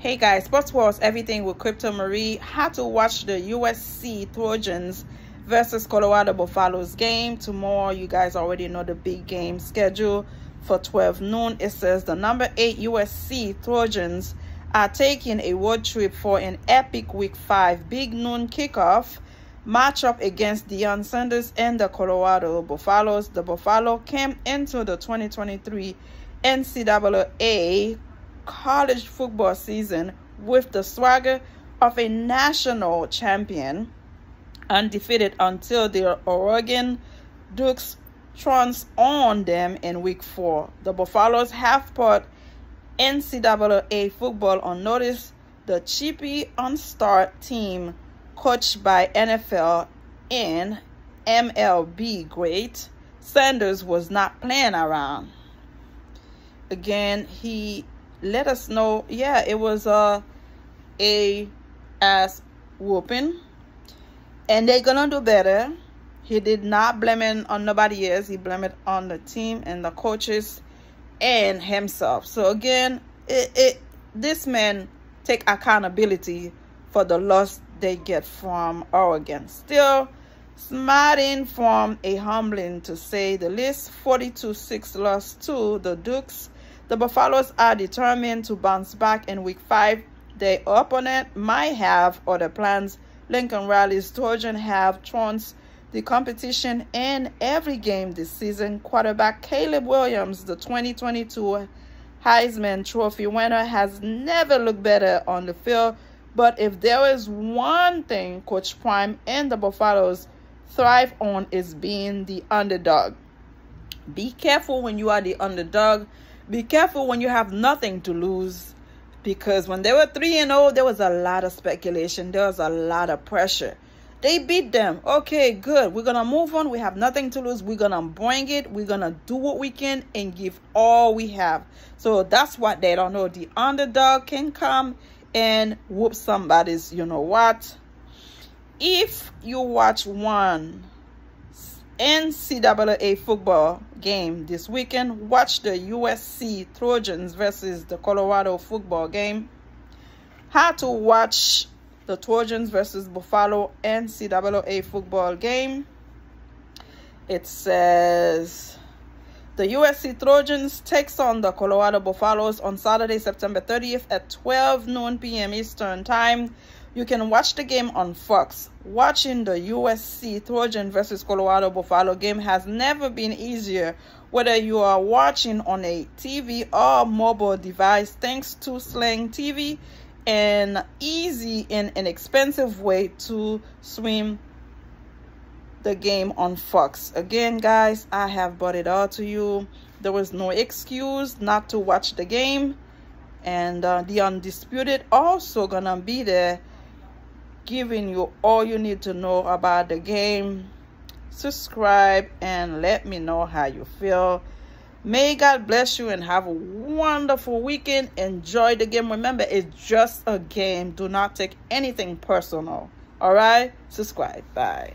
Hey guys, Sports Wars, everything with Crypto Marie. How to watch the USC Trojans versus Colorado Buffaloes game. Tomorrow, you guys already know the big game schedule for 12 noon. It says the number 8 USC Trojans are taking a road trip for an epic week 5 big noon kickoff matchup against Deion Sanders and the Colorado Buffaloes. The Buffalo came into the 2023 NCAA college football season with the swagger of a national champion, undefeated until the Oregon Ducks trounced on them in week four. The Buffaloes have put NCAA football on notice. The chippy unstart team, coached by NFL and MLB great Sanders, was not playing around. Again, he let us know. Yeah it was a a ass whooping. And they're gonna do better. He did not blame it on nobody else. He blamed it on the team and the coaches and himself. So again it, it this man take accountability for the loss they get from oregon. Still smarting from a humbling to say the least. 42-6 loss to the Ducks the Buffaloes are determined to bounce back in week five. Their opponent might have other plans. Lincoln Riley's Trojan have trounced the competition in every game this season. Quarterback Caleb Williams, the 2022 Heisman Trophy winner, has never looked better on the field. But if there is one thing Coach Prime and the Buffaloes thrive on is being the underdog. Be careful when you are the underdog be careful when you have nothing to lose because when they were 3 and 0 there was a lot of speculation there was a lot of pressure. They beat them. Okay good. We're gonna move on. We have nothing to lose. We're gonna bring it. We're gonna do what we can and give all we have. So that's what they don't know. The underdog can come and whoop somebody's you know what? If you watch one NCAA football game this weekend. Watch the USC Trojans versus the Colorado football game. How to watch the Trojans versus Buffalo NCAA football game. It says the USC Trojans takes on the Colorado Buffaloes on Saturday, September 30th at 12 noon p.m. Eastern Time. You can watch the game on Fox. Watching the USC Trojan versus Colorado Buffalo game has never been easier, whether you are watching on a TV or mobile device, thanks to Sling TV, an easy and inexpensive way to swim the game on Fox. Again, guys, I have brought it all to you. There was no excuse not to watch the game. And uh, the Undisputed also gonna be there giving you all you need to know about the game. Subscribe and let me know how you feel. May God bless you and have a wonderful weekend. Enjoy the game. Remember, it's just a game. Do not take anything personal. All right? Subscribe. Bye.